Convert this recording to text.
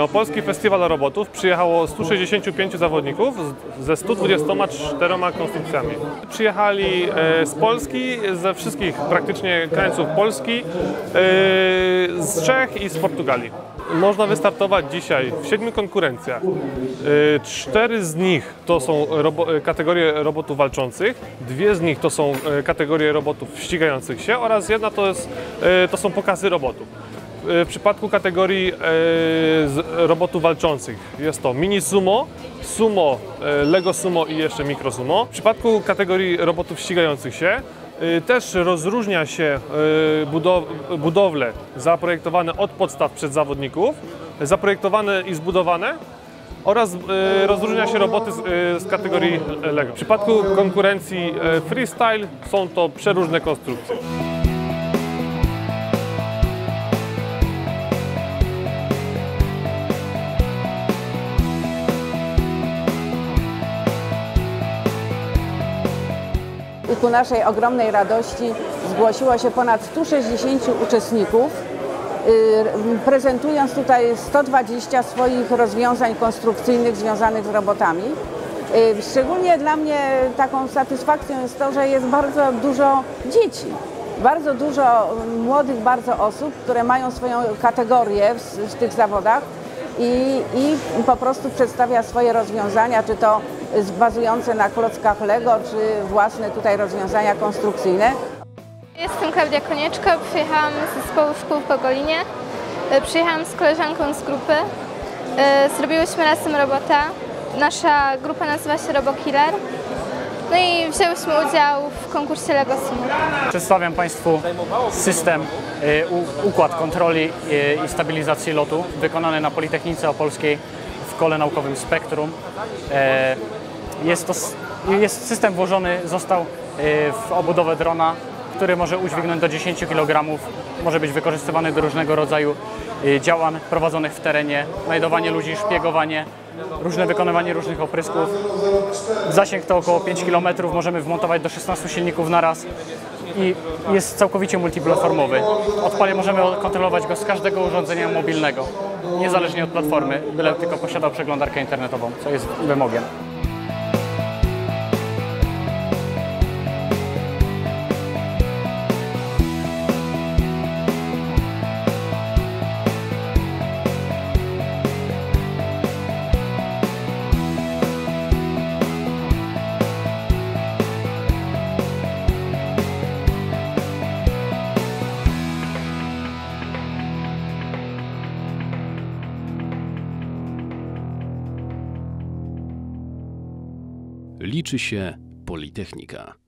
Na Polski Festiwal Robotów przyjechało 165 zawodników ze 124 konstrukcjami. Przyjechali e, z Polski, ze wszystkich praktycznie krańców Polski, e, z Czech i z Portugalii. Można wystartować dzisiaj w siedmiu konkurencjach. E, Cztery z nich to są robo- kategorie robotów walczących, dwie z nich to są kategorie robotów ścigających się oraz jedna to, jest, to są pokazy robotów. W przypadku kategorii e, robotów walczących jest to mini sumo, sumo, e, lego sumo i jeszcze mikro sumo. W przypadku kategorii robotów ścigających się e, też rozróżnia się budow budowle zaprojektowane od podstaw przez zawodników, zaprojektowane i zbudowane oraz rozróżnia się roboty z, kategorii Lego. W przypadku konkurencji freestyle są to przeróżne konstrukcje. I ku naszej ogromnej radości zgłosiło się ponad 160 uczestników, y, prezentując tutaj 120 swoich rozwiązań konstrukcyjnych związanych z robotami. Y, Szczególnie dla mnie taką satysfakcją jest to, że jest bardzo dużo dzieci. Bardzo dużo młodych bardzo osób, które mają swoją kategorię w, w tych zawodach i, i po prostu przedstawia swoje rozwiązania, czy to bazujące na klockach Lego, czy własne tutaj rozwiązania konstrukcyjne. Jestem Klaudia Konieczko, przyjechałam z zespołu szkół w Pogolinie. E, Przyjechałam z koleżanką z grupy. E, Zrobiłyśmy razem robota. Nasza grupa nazywa się RoboKiller. No i wzięłyśmy udział w konkursie Lego Sumo. Przedstawiam Państwu system, u- układ kontroli i stabilizacji lotu wykonany na Politechnice Opolskiej w Kole Naukowym Spektrum. E, Jest to jest system włożony został y, w obudowę drona, który może udźwignąć do 10 kg. Może być wykorzystywany do różnego rodzaju y, działań prowadzonych w terenie, znajdowanie ludzi, szpiegowanie, różne wykonywanie różnych oprysków. Zasięg to około 5 km, możemy wmontować do 16 silników na raz i jest całkowicie multiplatformowy. Odpalnie możemy kontrolować go z każdego urządzenia mobilnego, niezależnie od platformy, byle tylko posiadał przeglądarkę internetową, co jest wymogiem. Liczy się Politechnika.